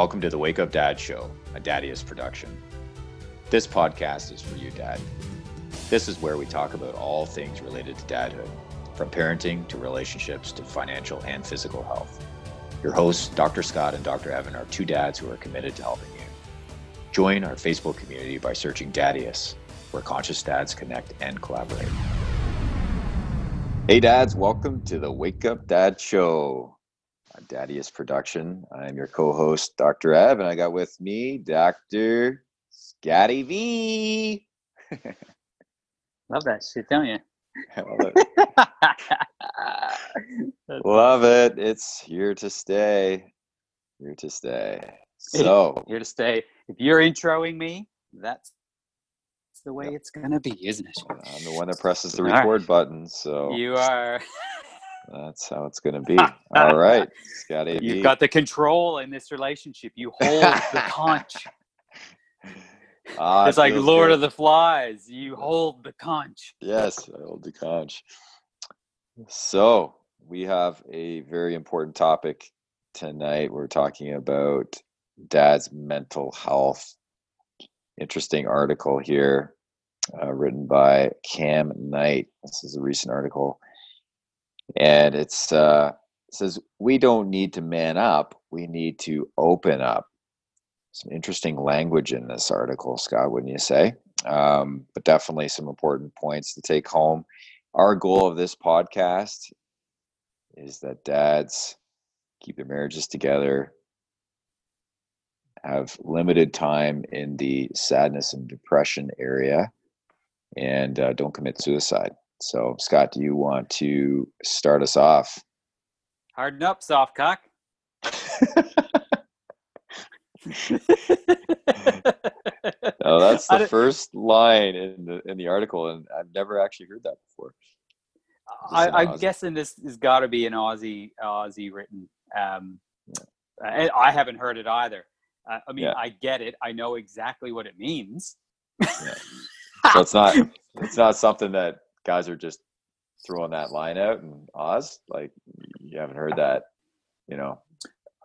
Welcome to the Wake Up Dad Show, a Daddius production. This podcast is for you, Dad. This is where we talk about all things related to dadhood, from parenting to relationships to financial and physical health. Your hosts, Dr. Scott and Dr. Evan, are two dads who are committed to helping you. Join our Facebook community by searching Daddius, where conscious dads connect and collaborate. Hey, dads, welcome to the Wake Up Dad Show, Daddius production. I'm your co host, Dr. Ev, and I got with me Dr. Scotty V. Love that shit, don't you? I love it. Love it. It's here to stay. Here to stay. So, Here to stay. If you're introing me, that's the way it's gonna be, isn't it? I'm the one that presses the All right. record button. So, You are. That's how it's going to be. All right. Scotty You've got the control in this relationship. You hold the conch. Ah, it's like Lord good. of the Flies. You hold the conch. Yes, I hold the conch. So we have a very important topic tonight. We're talking about dad's mental health. Interesting article here, uh, written by Cam Knight. This is a recent article, and it's uh, it says we don't need to man up. We need to open up. Some interesting language in this article, Scott, wouldn't you say? Um, but definitely some important points to take home. Our goal of this podcast is that dads keep their marriages together, have limited time in the sadness and depression area, and uh, don't commit suicide. So, Scott, do you want to start us off? Harden up, soft cock. Oh, that's the first line in the in the article, and I've never actually heard that before. I, I'm Aussie. guessing this has got to be an Aussie Aussie written. Um, I, I haven't heard it either. Uh, I mean, Yeah. I get it. I know exactly what it means. So it's not it's not something that guys are just throwing that line out and Oz. Like you haven't heard that, you know,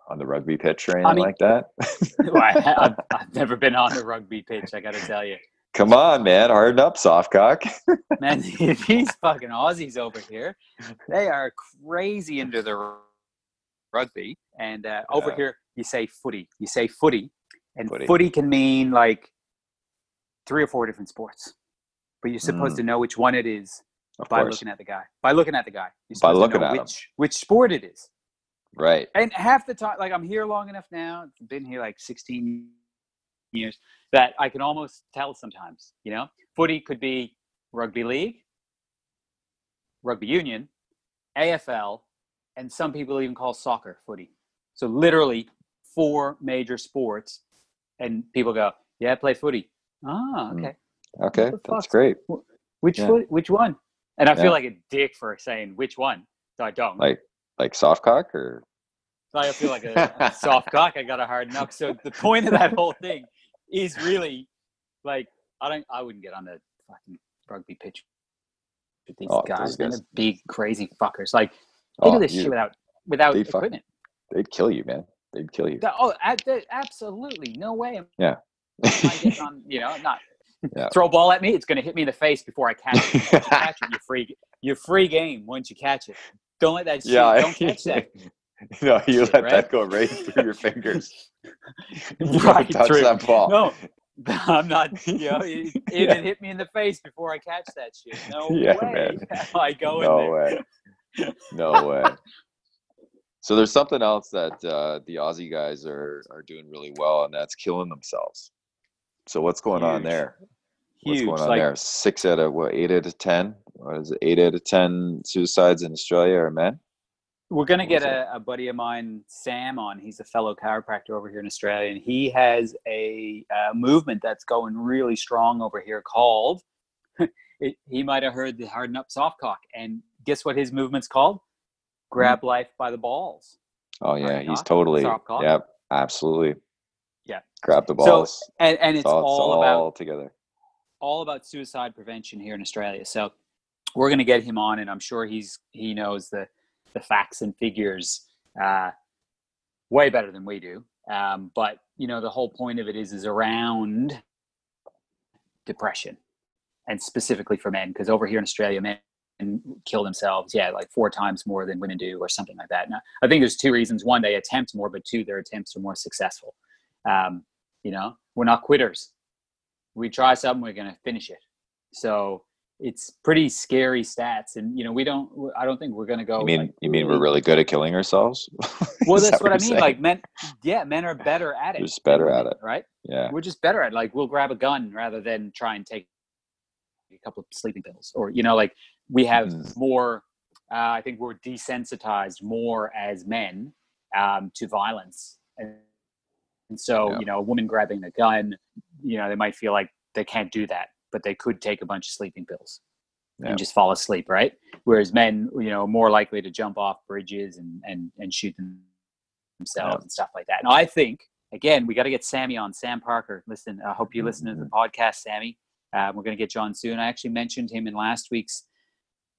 on the rugby pitch or anything mean- like that. Well, I, have I've never been on a rugby pitch. I got to tell you, Come on, man, harden up, soft cock. man. These fucking Aussies over here, they are crazy into the rugby. And uh, over Yeah. here, you say footy. You say footy, and Footy. footy, can mean like three or four different sports. But you're supposed Mm. to know which one it is Of by course, looking at the guy. By looking at the guy. You're By supposed to looking know at him. which which sport it is. right? And half the time, like I'm here long enough now, been here like 16 years, that I can almost tell sometimes. You know, footy could be rugby league, rugby union, AFL, and some people even call soccer footy. So literally four major sports, and people go, "Yeah, I play footy." Ah, Mm. Okay. That's great. Which Yeah. Which one? And I feel Yeah. like a dick for saying which one. So I don't. Like like soft cock or So I feel like a, a soft cock. I got a hard knock. So the point of that whole thing is really like I don't. I wouldn't get on the fucking rugby pitch with these Oh, guys. They're big crazy fuckers. Like they oh, do this you- shit without without they fuck- equipment. they'd kill you, man. They'd kill you. Oh, absolutely no way. Yeah. On? You know, not Yeah. throw a ball at me. It's going to hit me in the face before I catch it. You catch it, you're free. You're free game once you catch it. Don't let that shit. yeah, Don't catch that. no, you Shit, let right? that go right through your fingers. You right touch through. that ball. No, I'm not. You know, it, it Yeah. hit me in the face before I catch that shit. No Yeah, way. man. I go in no there. way. No way. So there's something else that uh, the Aussie guys are are doing really well, and that's killing themselves. So what's going on Huge. What's going on like, there? Six out of what? Eight out of ten? What is it? Eight out of ten suicides in Australia are men. We're gonna What get a, a buddy of mine, Sam, on. He's a fellow chiropractor over here in Australia, and he has a, uh movement that's going really strong over here called. it, he might have heard the harden up soft cock, and guess what his movement's called? Grab life by the balls. Oh yeah, Hard he's cock, totally. soft cock. Yep, absolutely. Yeah. Grab the balls. So. And and it's, all, all, about all together. All about suicide prevention here in Australia. So we're going to get him on, and I'm sure he's he knows the the facts and figures uh, way better than we do. Um, but you know, the whole point of it is is around depression, and specifically for men, because over here in Australia, men kill themselves, yeah, like four times more than women do, or something like that. Now, I think there's two reasons: one, they attempt more, but two, their attempts are more successful. Um, you know, we're not quitters. We try something, we're going to finish it. So it's pretty scary stats, and you know, we don't. I don't think we're going to go. You mean like, you mean we're really good at killing ourselves? well, that's that what I mean. saying? Like men, yeah, men are better at it. We're Just better at it. right? yeah, We're just better at it. like we'll grab a gun rather than try and take a couple of sleeping pills, or you know, like we have Mhm. more. Uh, I think we're desensitized more as men um, to violence, and, and so Yeah. you know, a woman grabbing a gun, you know, they might feel like they can't do that, but they could take a bunch of sleeping pills Yeah. and just fall asleep, right? Whereas men, you know, are more likely to jump off bridges and and and shoot them themselves Yeah. and stuff like that. And I think again, we got to get Sammy on. Sam Parker, listen, I hope you listen to the podcast, Sammy. Uh, we're going to get John soon. I actually mentioned him in last week's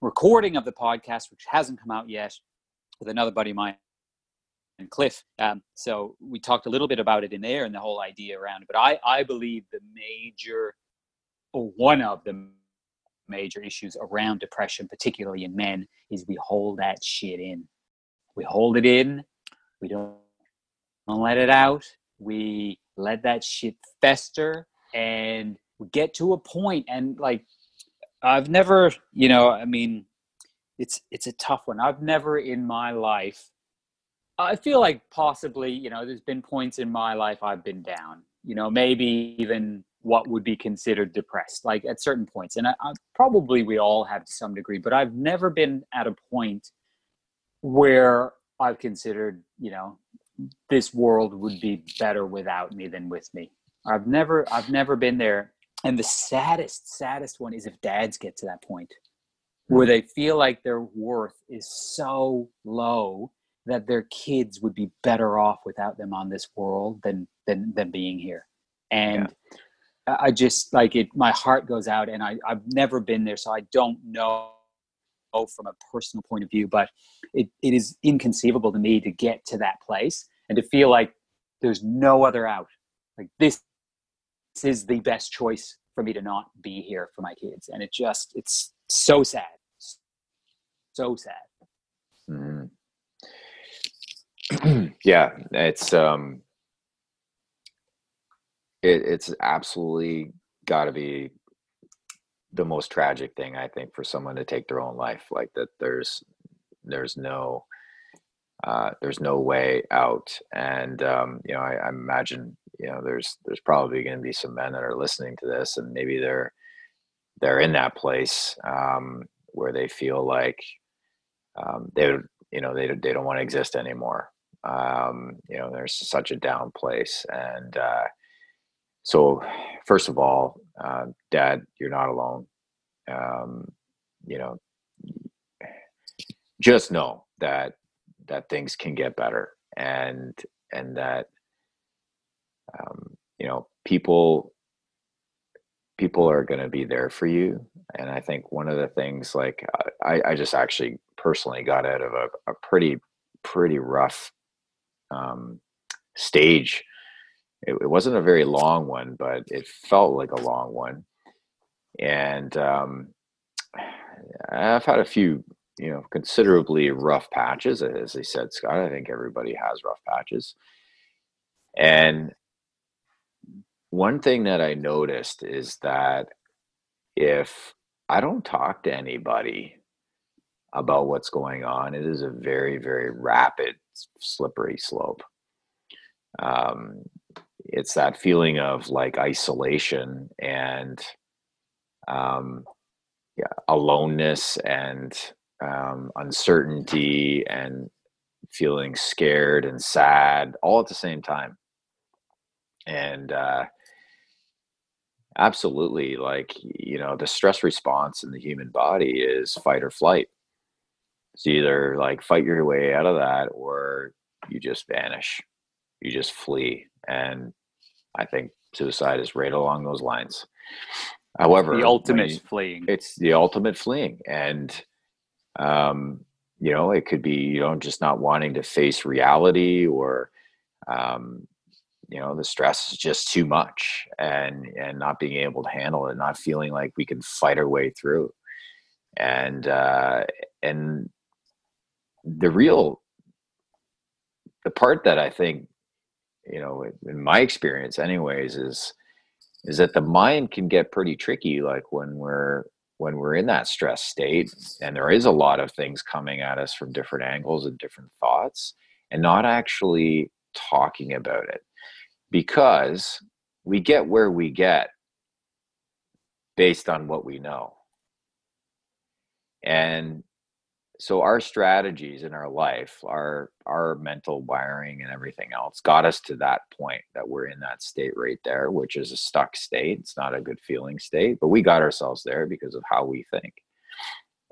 recording of the podcast, which hasn't come out yet, with another buddy of mine and Cliff. Um, so we talked a little bit about it in there and the whole idea around it. But I, I believe the major, or one of the major issues around depression, particularly in men, is we hold that shit in. We hold it in. We don't, don't let it out. We let that shit fester and we get to a point and like I've never, you know, I mean, it's it's a tough one. I've never in my life I feel like possibly, you know, there's been points in my life I've been down, you know, maybe even what would be considered depressed, like at certain points. And I, I, probably we all have to some degree, but I've never been at a point where I've considered, you know, this world would be better without me than with me. I've never, I've never been there. And the saddest, saddest one is if dads get to that point where they feel like their worth is so low that their kids would be better off without them on this world than than than being here. And I I just like it my heart goes out and I, I've never been there so I don't know from a personal point of view but it, it is inconceivable to me to get to that place and to feel like there's no other out. Like this, this is the best choice for me to not be here for my kids and it just it's so sad. So sad. Mhm. yeah, it's um, it, it's absolutely got to be the most tragic thing I think for someone to take their own life. Like that, there's there's no uh, there's no way out, and um, you know, I, I imagine you know there's there's probably going to be some men that are listening to this, and maybe they're they're in that place um, where they feel like um, they you know they they don't want to exist anymore. Um, you know, there's such a down place, and uh, so first of all, uh, Dad, you're not alone. Um, you know, just know that that things can get better, and and that um, you know people people are going to be there for you and i think one of the things like i, I just actually personally got out of a, a pretty pretty rough um, stage. It, it wasn't a very long one but it felt like a long one. And um, i've had a few you know considerably rough patches as i said scott i think everybody has rough patches. And one thing that I noticed is that if I don't talk to anybody about what's going on, it is a very, very rapid, slippery slope. Um, it's that feeling of like isolation and um, yeah, aloneness and um, uncertainty and feeling scared and sad all at the same time. And uh, absolutely like you know the stress response in the human body is fight or flight it's either like fight your way out of that or you just vanish. You just flee. And i think suicide is right along those lines. However the ultimate you- fleeing. it's the ultimate fleeing. And um you know it could be you know just not wanting to face reality or um you know the stress is just too much and and not being able to handle it not feeling like we can fight our way through. And uh and the real the part that i think you know in my experience anyways is is that the mind can get pretty tricky like when we're when we're in that stress state and there is a lot of things coming at us from different angles and different thoughts and not actually talking about it because we get where we get based on what we know. And so our strategies in our life, our our mental wiring and everything else got us to that point that we're in that state right there, which is a stuck state. It's not a good feeling state, but we got ourselves there because of how we think.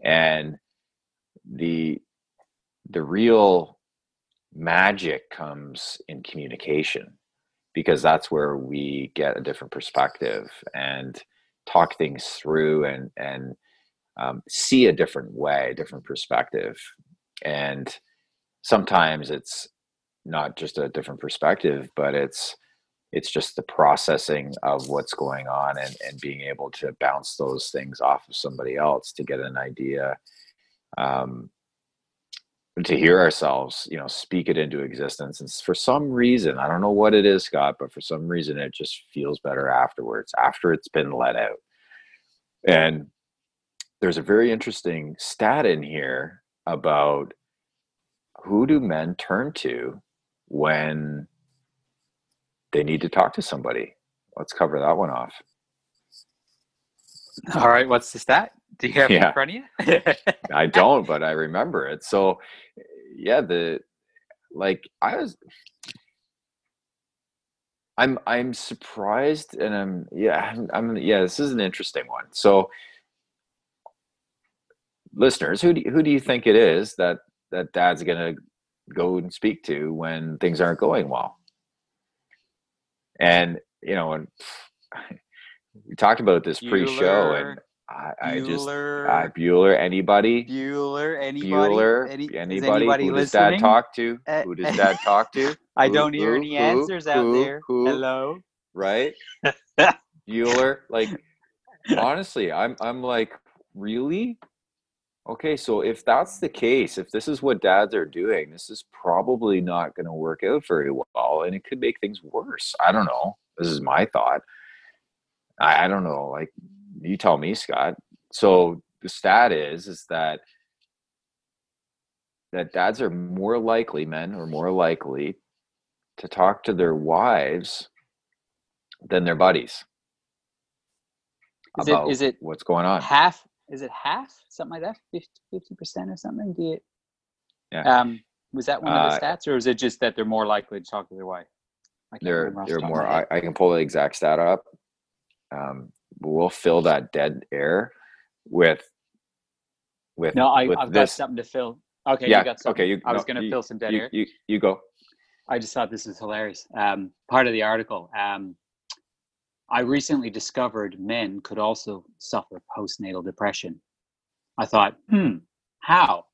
And the the real magic comes in communication because that's where we get a different perspective and talk things through and and um, see a different way, different perspective. And sometimes it's not just a different perspective, but it's it's just the processing of what's going on and, and being able to bounce those things off of somebody else to get an idea um, to hear ourselves, you know, speak it into existence. And for some reason, I don't know what it is, Scott, but for some reason it just feels better afterwards, after it's been let out. And there's a very interesting stat in here about who do men turn to when they need to talk to somebody. Let's cover that one off. All right, what's the stat? Do you have yeah. it in front of you? I don't, but I remember it. So, yeah, the like I was, I'm I'm surprised, and I'm yeah I'm, I'm yeah. This is an interesting one. So, listeners, who do who do you think it is that that Dad's gonna go and speak to when things aren't going well? And you know, and we talked about this pre-show, and I, I just I, Bueller, Anybody? Bueller. Anybody? Bueller. Any, anybody? anybody who does Dad talk to? Uh, who does Dad talk to? I who, don't hear who, any answers out there. Hello. Right. Bueller. Like honestly, I'm I'm like really. Okay, so if that's the case, if this is what dads are doing, this is probably not going to work out very well, and it could make things worse. I don't know. This is my thought. I, I don't know. Like you tell me, Scott. So the stat is is that that dads are more likely, men are more likely to talk to their wives than their buddies. Is it is it what's going on? Half is it half? Something like that? 50 percent or something? Do you yeah. um was that one of the uh, stats or is it just that they're more likely to talk to their wife? They're they're more I, I, can pull the exact stat up. Um, we'll fill that dead air with with no I, this. got something to fill okay yeah okay you, i was going to fill some dead you, air you, you go i just thought this was hilarious um, part of the article um, i recently discovered men could also suffer postnatal depression i thought hmm how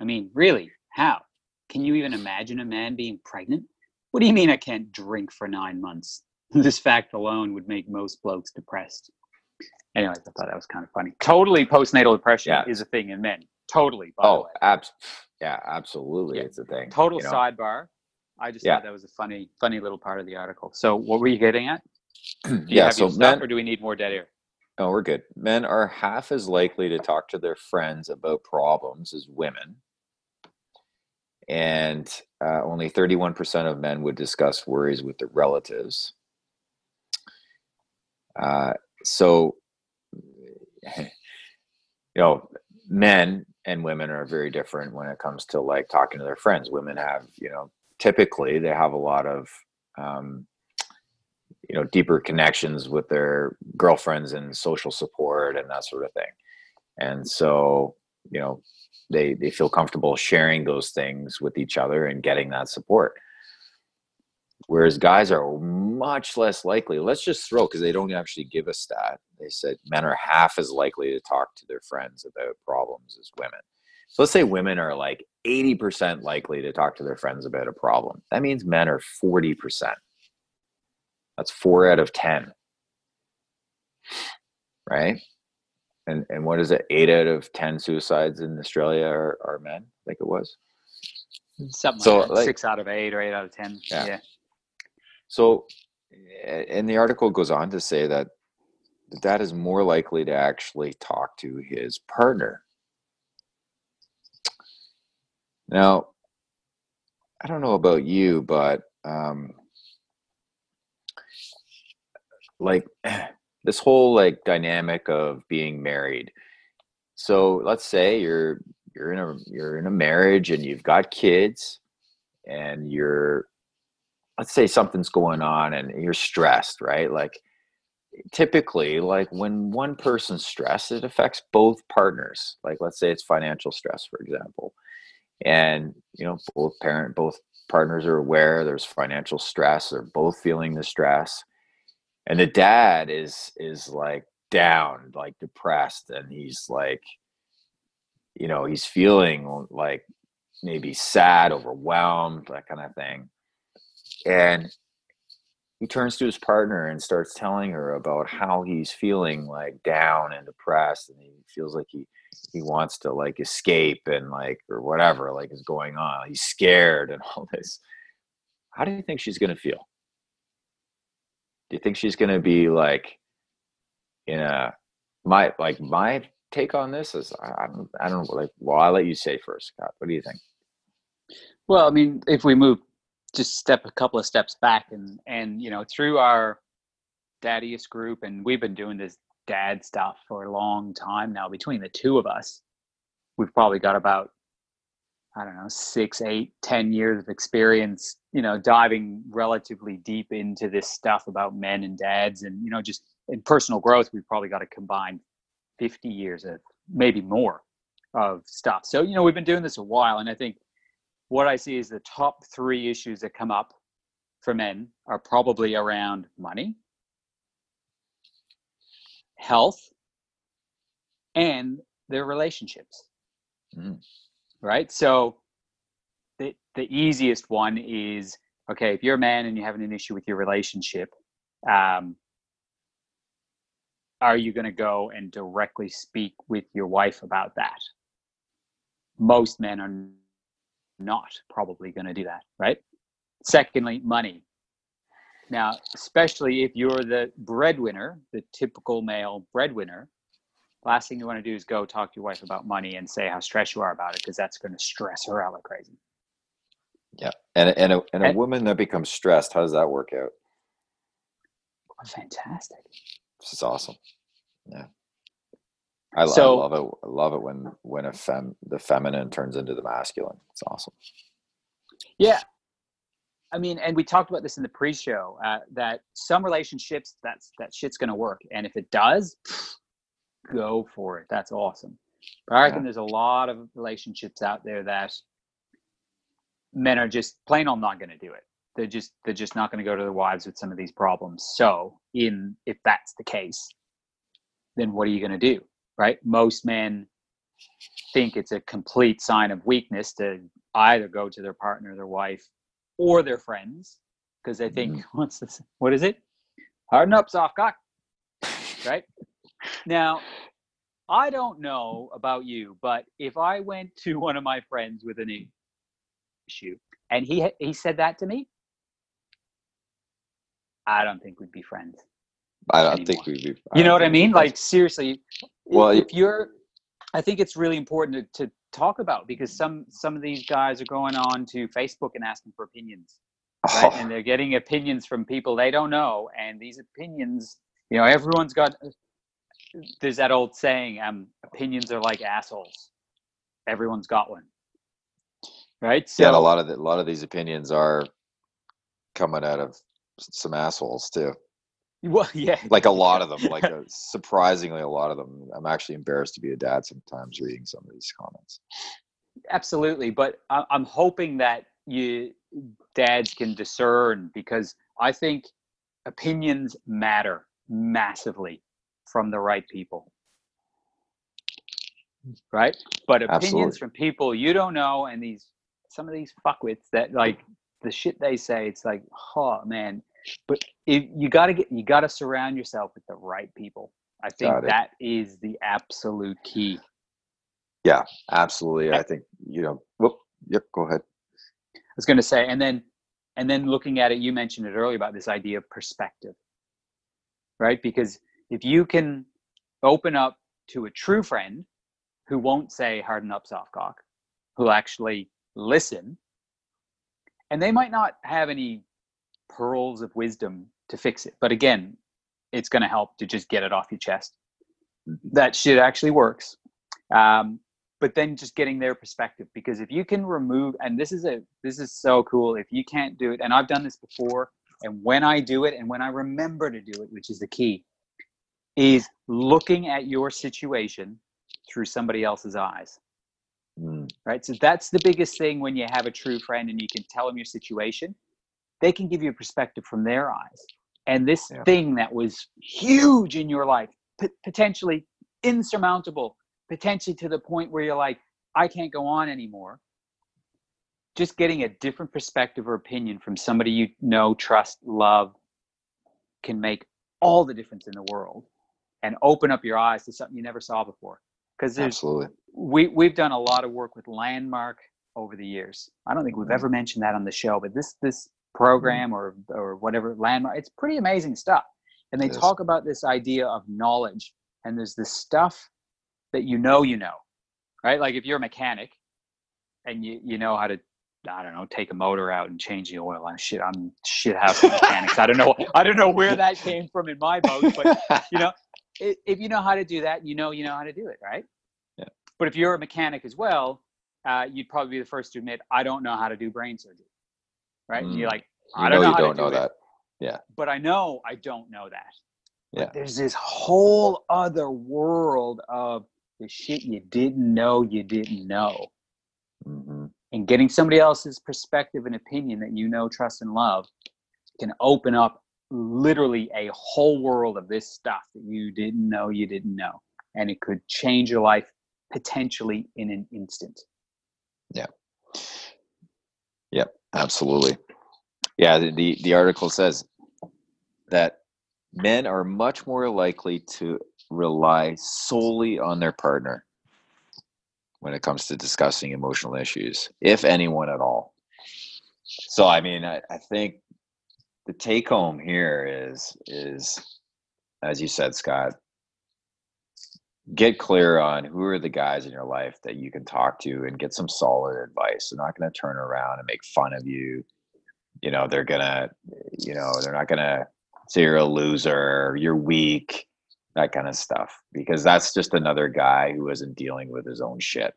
i mean really how can you even imagine a man being pregnant what do you mean i can't drink for nine months this fact alone would make most blokes depressed anyways, I thought that was kind of funny. Totally postnatal depression yeah. is a thing in men. Totally. oh, abs- yeah, absolutely. Yeah. It's a thing. Total you know? sidebar. I just yeah. thought that was a funny, funny little part of the article. So, what were you getting at? yeah. so, men, or do we need more dead air? No, we're good. Men are half as likely to talk to their friends about problems as women, and uh, only 31% of men would discuss worries with their relatives. Uh, so you know, men and women are very different when it comes to like talking to their friends. Women have, you know, typically they have a lot of, um, you know, deeper connections with their girlfriends and social support and that sort of thing. And so, you know, they they feel comfortable sharing those things with each other and getting that support. Whereas guys are much less likely. Let's just throw because they don't actually give a stat. They said men are half as likely to talk to their friends about problems as women. So let's say women are like 80% likely to talk to their friends about a problem. That means men are 40%. That's four out of 10. Right? And, and what is it? Eight out of 10 suicides in Australia are, are men, I think it was. Something So, like, that. like- six out of eight or eight out of ten. Yeah. yeah. So, and the article goes on to say that the dad more likely to actually talk to his partner. Now, I don't know about you, but um, like this whole like dynamic of being married. So let's say you're you're in a you're in a marriage and you've got kids and you're let's say something's going on and you're stressed, right? Like typically like when one person's stressed, it affects both partners. Like let's say it's financial stress, for example. And you know, both parent both partners are aware there's financial stress, they're both feeling the stress. And the dad is is like down, like depressed, and he's like, you know, he's feeling like maybe sad, overwhelmed, that kind of thing. And he turns to his partner and starts telling her about how he's feeling like down and depressed and he feels like he he wants to like escape and like or whatever like is going on. He's scared and all this. How do you think she's going to feel do you think she's going to be like in a my like my take on this is i, I don't i don't like well i'll let you say first scott. What do you think? Well, I mean, if we move just step a couple of steps back and and you know through our Daddius group and we've been doing this dad stuff for a long time now between the two of us we've probably got about i don't know six eight ten years of experience you know diving relatively deep into this stuff about men and dads and you know just in personal growth we've probably got a combined 50 years of maybe more of stuff so you know we've been doing this a while and i think what I see is the top three issues that come up for men are probably around money, health, and their relationships. Mm. Right? So the the easiest one is okay, if you're a man and you're having an issue with your relationship, um, are you going to go and directly speak with your wife about that? Most men are not probably going to do that, right? Secondly, money. Now, especially if you're the breadwinner, the typical male breadwinner, last thing you want to do is go talk to your wife about money and say how stressed you are about it because that's going to stress her out like crazy. yeah and, and, a, and a And- woman that becomes stressed how does that work out Fantastic. This is awesome. Yeah. I, So- I love it. I love it when when a fem the feminine turns into the masculine. It's awesome. Yeah. I mean, and we talked about this in the pre-show uh, that some relationships that's that shit's gonna work, and if it does, go for it. That's awesome. But I reckon Yeah. there's a lot of relationships out there that men are just plain on not gonna do it. They're just they're just not gonna go to their wives with some of these problems. So, in if that's the case, then what are you gonna do, right? Most men think it's a complete sign of weakness to either go to their partner, their wife, or their friends because they think, mm-hmm. what's this? What is it? Harden up, soft cock. Now, I don't know about you, but if I went to one of my friends with an issue and he he said that to me, I don't think we'd be friends. I don't Anymore. think we. we You know what I mean? Like seriously, Well, well, if you're, I think it's really important to, to talk about because some some of these guys are going on to Facebook and asking for opinions, right? Oh, And they're getting opinions from people they don't know, and these opinions, you know, everyone's got. There's that old saying, um, opinions are like assholes. Everyone's got one, right? So yeah, a lot of the, a lot of these opinions are coming out of some assholes too. well, yeah, Like a lot of them. Like uh surprisingly, a lot of them. I'm actually embarrassed to be a dad sometimes reading some of these comments. absolutely but I- i'm hoping that you dads can discern because i think opinions matter massively from the right people. Right? But opinions Absolutely. from people you don't know and these some of these fuckwits that like the shit they say it's like oh man. But if, you got to get you got to surround yourself with the right people. I think that is the absolute key. Yeah absolutely. I think you know whoop yep go ahead. I was going to say and then and then looking at it you mentioned it earlier about this idea of perspective. Right? Because if you can open up to a true friend who won't say harden up soft cock who'll actually listen and they might not have any pearls of wisdom to fix it but again it's going to help to just get it off your chest. That shit actually works um, but then just getting their perspective because if you can remove and this is a this is so cool if you can't do it and i've done this before and when i do it and when i remember to do it which is the key is looking at your situation through somebody else's eyes mm. right so that's the biggest thing when you have a true friend and you can tell them your situation they can give you a perspective from their eyes and this yeah. thing that was huge in your life p- potentially insurmountable potentially to the point where you're like, I can't go on anymore. Just getting a different perspective or opinion from somebody you know, trust, love can make all the difference in the world and open up your eyes to something you never saw before. Because absolutely, we we've done a lot of work with Landmark over the years. I don't think we've mm-hmm. ever mentioned that on the show, but this this program or or whatever Landmark, it's pretty amazing stuff. And they talk about this idea of knowledge, and there's this stuff that you know you know, right? Like if you're a mechanic and you you know how to I don't know, take a motor out and change the oil. I'm shit. I'm shit house mechanics. I don't know. I don't know where that came from in my boat, but you know, if you know how to do that, you know you know how to do it, right? Yeah. But if you're a mechanic as well, uh, you'd probably be the first to admit I don't know how to do brain surgery, right? Mm. And you're like, I you don't know, know you don't do know it, that. Yeah. But I know I don't know that. Yeah. But there's this whole other world of the shit you didn't know you didn't know. Mm-hmm. And getting somebody else's perspective and opinion that you know, trust, and love can open up literally a whole world of this stuff that you didn't know you didn't know. And it could change your life potentially in an instant. Yeah. Yep, absolutely. Yeah, the, the, the article says that men are much more likely to rely solely on their partner when it comes to discussing emotional issues, if anyone at all. So, I mean, I, I think the take home here is is as you said, Scott, get clear on who are the guys in your life that you can talk to and get some solid advice. They're not going to turn around and make fun of you. You know, they're gonna, you know, they're not gonna say you're a loser, you're weak that kind of stuff because that's just another guy who isn't dealing with his own shit.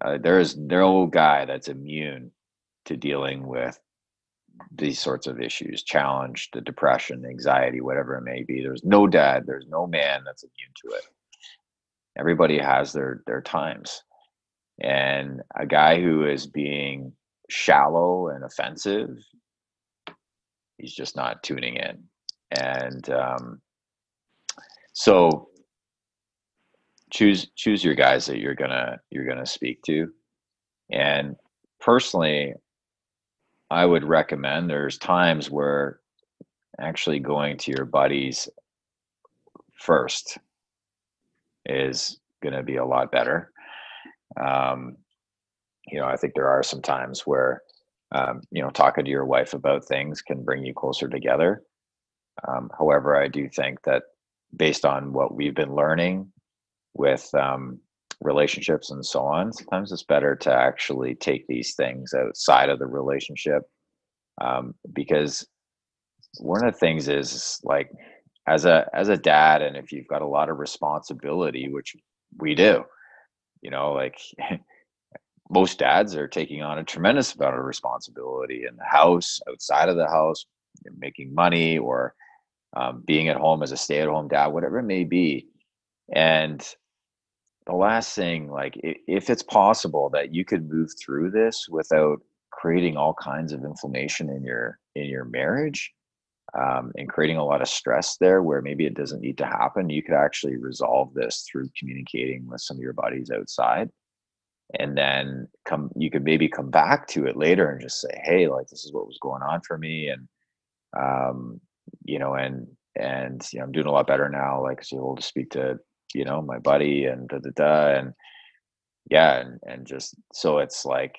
Uh, there is no guy that's immune to dealing with these sorts of issues challenge the depression anxiety whatever it may be. There's no dad there's no man that's immune to it. Everybody has their their times. And a guy who is being shallow and offensive he's just not tuning in. And um, so choose choose your guys that you're gonna you're gonna speak to. And personally i would recommend there's times where actually going to your buddies first is going to be a lot better. Um, you know i think there are some times where um, you know talking to your wife about things can bring you closer together. Um, however, I do think that based on what we've been learning with um, relationships and so on, sometimes it's better to actually take these things outside of the relationship um, because one of the things is like as a as a dad and if you've got a lot of responsibility which we do you know like most dads are taking on a tremendous amount of responsibility in the house outside of the house making money or um, being at home as a stay-at-home dad, whatever it may be. And the last thing, like if it's possible that you could move through this without creating all kinds of inflammation in your in your marriage um, and creating a lot of stress there where maybe it doesn't need to happen you could actually resolve this through communicating with some of your buddies outside. And then come you could maybe come back to it later and just say hey like this is what was going on for me and um you know and and you know i'm doing a lot better now like so able to speak to you know my buddy and da da da and yeah and and just so it's like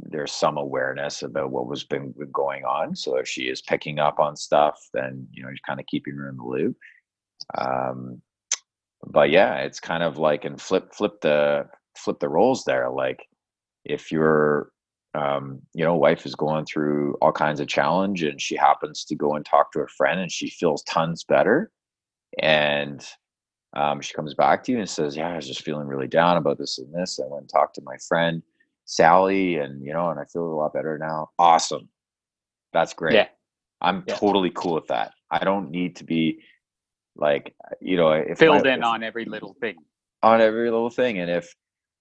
there's some awareness about what was been going on so if she is picking up on stuff then you know you're kind of keeping her in the loop um but yeah it's kind of like and flip flip the flip the roles there. Like if your um, you know, wife is going through all kinds of challenge and she happens to go and talk to a friend and she feels tons better. And um, she comes back to you and says, Yeah, I was just feeling really down about this and this. I went and talked to my friend Sally, and you know, and I feel a lot better now. Awesome. That's great. Yeah. I'm yeah. totally cool with that. I don't need to be like, you know, if filled my, in if, on every little thing. On every little thing. And if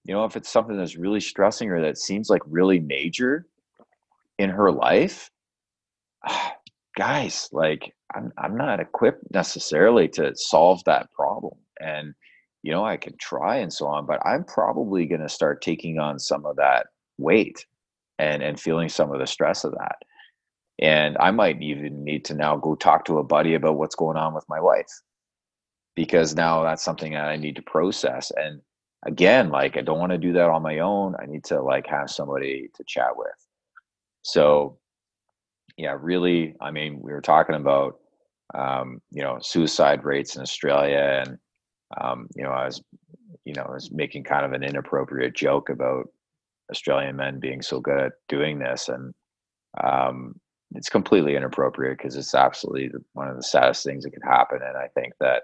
you know if it's something that's really stressing her that seems like really major in her life guys like i'm i'm not equipped necessarily to solve that problem and you know i can try and so on but i'm probably going to start taking on some of that weight and and feeling some of the stress of that. And i might even need to now go talk to a buddy about what's going on with my wife because now that's something that i need to process and again like i don't want to do that on my own i need to like have somebody to chat with. So yeah really i mean we were talking about um, you know suicide rates in australia and um, you know i was you know i was making kind of an inappropriate joke about australian men being so good at doing this and um, it's completely inappropriate because it's absolutely one of the saddest things that could happen and i think that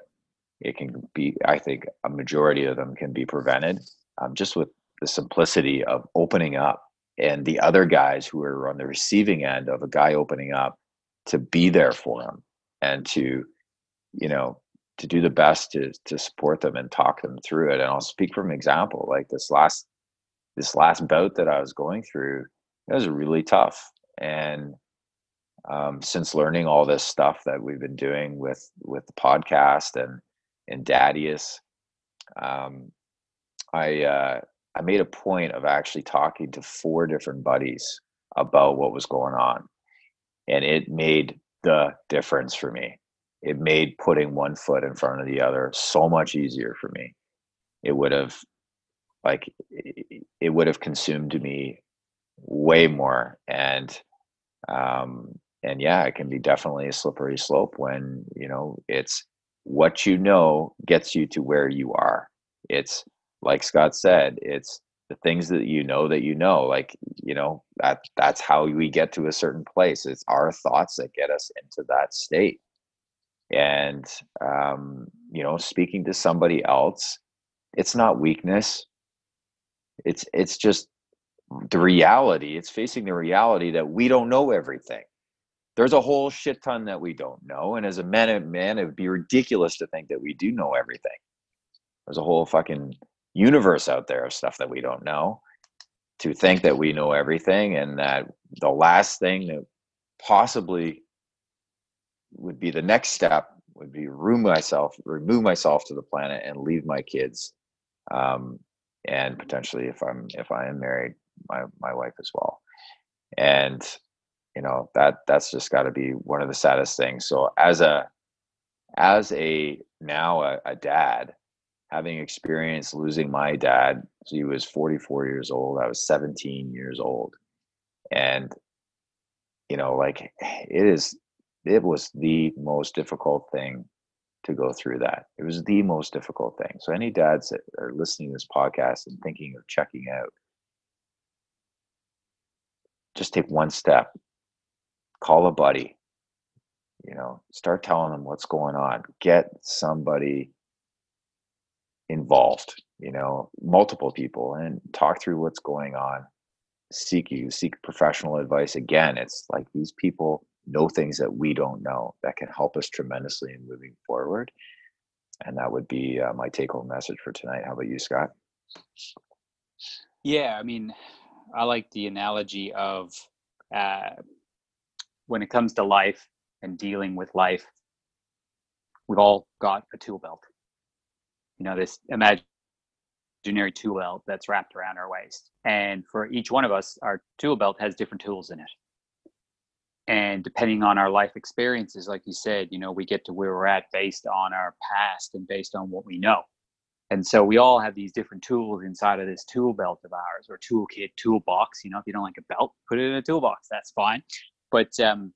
it can be i think a majority of them can be prevented um, just with the simplicity of opening up and the other guys who are on the receiving end of a guy opening up to be there for them and to you know to do the best to to support them and talk them through it and i'll speak from example like this last this last bout that i was going through it was really tough and um, since learning all this stuff that we've been doing with with the podcast and and Daddius. Um, I uh, I made a point of actually talking to four different buddies about what was going on, and it made the difference for me. It made putting one foot in front of the other so much easier for me. It would have like it would have consumed me way more and um and yeah it can be definitely a slippery slope when you know it's what you know gets you to where you are. It's like Scott said, it's the things that you know that you know like you know that that's how we get to a certain place it's our thoughts that get us into that state and um you know speaking to somebody else it's not weakness it's it's just the reality it's facing the reality that we don't know everything there's a whole shit ton that we don't know. And as a man, a man, it would be ridiculous to think that we do know everything. There's a whole fucking universe out there of stuff that we don't know. To think that we know everything and that the last thing that possibly would be the next step would be remove myself, remove myself to the planet and leave my kids, um, and potentially if I'm if I am married, my my wife as well. And you know that that's just got to be one of the saddest things so as a as a now a, a, dad having experienced losing my dad he was 44 years old i was 17 years old. And you know like it is it was the most difficult thing to go through that. It was the most difficult thing. So any dads that are listening to this podcast and thinking of checking out just take one step. Call a buddy. You know start telling them what's going on. Get somebody involved you know multiple people and talk through what's going on. Seek you seek professional advice. Again it's like these people know things that we don't know that can help us tremendously in moving forward. And that would be uh, my take home message for tonight. How about you scott? Yeah i mean i like the analogy of uh, when it comes to life and dealing with life, we've all got a tool belt. You know, this imaginary tool belt that's wrapped around our waist. And for each one of us, our tool belt has different tools in it. And depending on our life experiences, like you said, you know, we get to where we're at based on our past and based on what we know. And so we all have these different tools inside of this tool belt of ours or toolkit, toolbox. You know, if you don't like a belt, put it in a toolbox. That's fine. But um,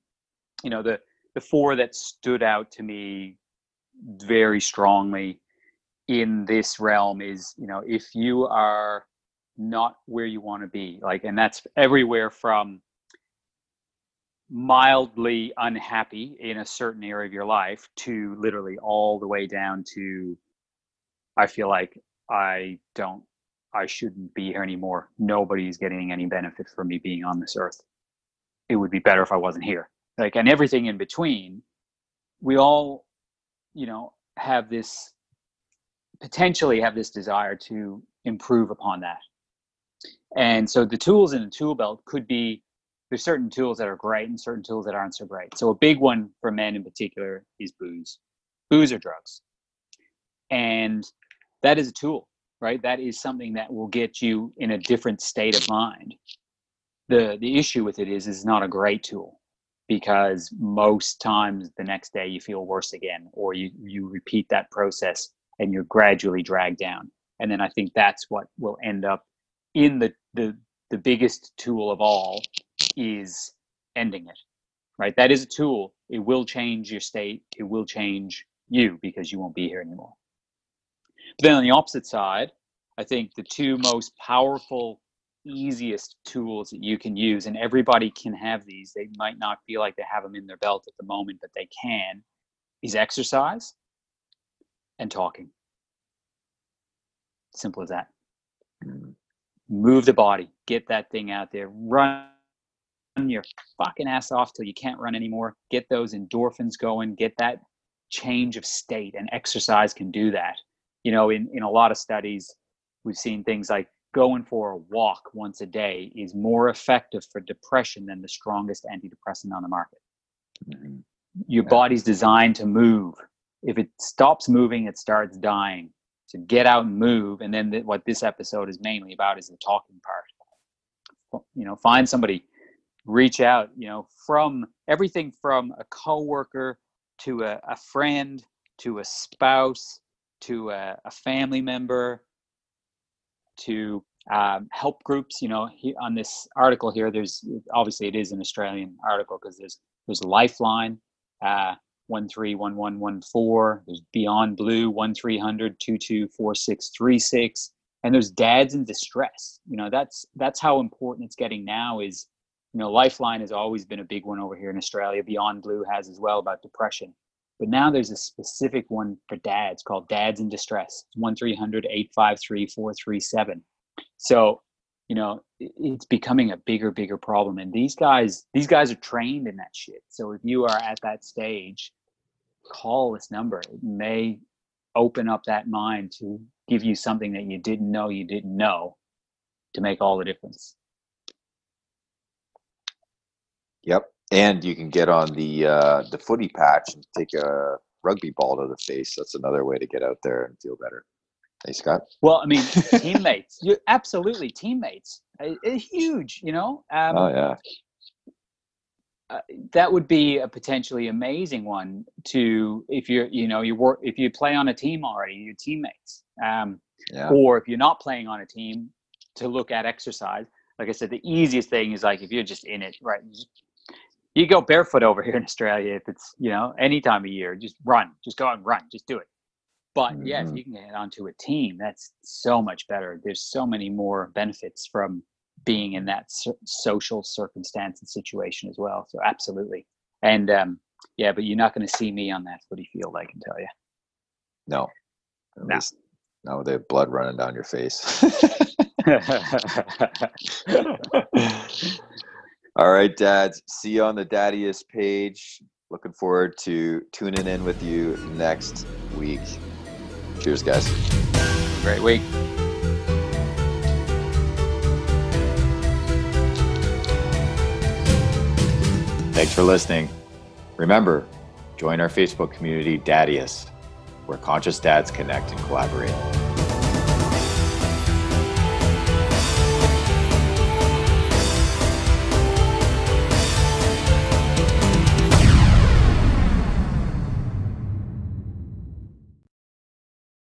you know, the the four that stood out to me very strongly in this realm is, you know, if you are not where you want to be, like, and that's everywhere from mildly unhappy in a certain area of your life to literally all the way down to I feel like I don't, I shouldn't be here anymore. Nobody's getting any benefit from me being on this earth. It would be better if I wasn't here. Like, and everything in between, we all, you know, have this potentially have this desire to improve upon that. And so the tools in the tool belt could be there's certain tools that are great and certain tools that aren't so great. So a big one for men in particular is booze. Booze or drugs. And that is a tool, right? That is something that will get you in a different state of mind. The the issue with it is is not a great tool because most times the next day you feel worse again or you you repeat that process and you're gradually dragged down. And then I think that's what will end up in the the the biggest tool of all is ending it. Right? That is a tool. It will change your state. It will change you because you won't be here anymore. But then on the opposite side, I think the two most powerful, easiest tools that you can use, and everybody can have these, they might not feel like they have them in their belt at the moment, but they can, is exercise and talking. Simple as that. Move the body, get that thing out there, run your fucking ass off till you can't run anymore. Get those endorphins going, get that change of state, and exercise can do that you know in, in a lot of studies we've seen things like going for a walk once a day is more effective for depression than the strongest antidepressant on the market mm-hmm. your body's designed to move if it stops moving it starts dying. So get out and move. And then the, what this episode is mainly about is the talking part. You know find somebody reach out you know from everything from a coworker to a, a friend to a spouse to a, a family member to um, help groups. You know he, on this article here there's obviously it is an australian article because there's there's a lifeline uh, 131114 there's beyond blue 1300 224636 and there's dads in distress you know that's that's how important it's getting now is you know lifeline has always been a big one over here in australia beyond blue has as well about depression but now there's a specific one for dads called Dads in Distress. It's 1 300 853 437. So, you know, it's becoming a bigger, bigger problem. And these guys, these guys are trained in that shit. So if you are at that stage, call this number. It may open up that mind to give you something that you didn't know you didn't know to make all the difference. Yep and you can get on the uh, the footy patch and take a rugby ball to the face. That's another way to get out there and feel better. Hey, Scott. Well, I mean, teammates. You absolutely teammates. huge. You know. Um, oh yeah. Uh, that would be a potentially amazing one to if you're you know you work if you play on a team already your teammates um, yeah. or if you're not playing on a team to look at exercise like i said the easiest thing is like if you're just in it right you go barefoot over here in Australia if it's you know any time of year. Just run, just go out and run, just do it. But mm-hmm. yeah, if mm-hmm. you can get onto a team, that's so much better. There's so many more benefits from being in that social circumstance and situation as well. So absolutely, and um, yeah, but you're not going to see me on that footy field. I can tell you. No, at no. least not with the blood running down your face. All right, dads. See you on the Daddius page. Looking forward to tuning in with you next week. Cheers, guys. Great week. Thanks for listening. Remember, join our Facebook community, Daddius, where conscious dads connect and collaborate.